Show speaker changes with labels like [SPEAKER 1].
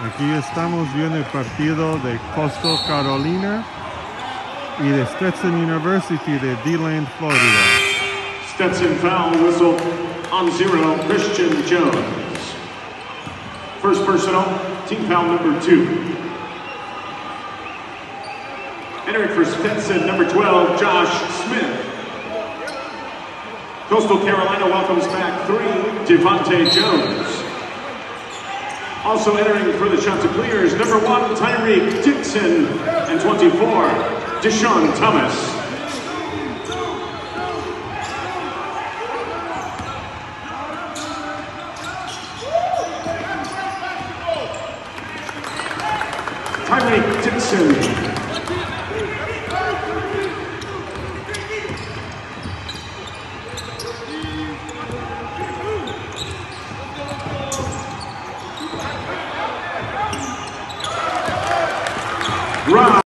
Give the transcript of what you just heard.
[SPEAKER 1] Aquí estamos viendo el partido de Coastal Carolina y de Stetson University de DeLand, Florida.
[SPEAKER 2] Stetson foul whistle on zero, Christian Jones. First personal, team foul number two. Entering for Stetson, number 12, Josh Smith. Coastal Carolina welcomes back three, DeVante' Jones. Also entering for the Chanticleers, number one, Tyreek Dixon, and 24, Deshaun Thomas. Tyreek Dixon, Rob.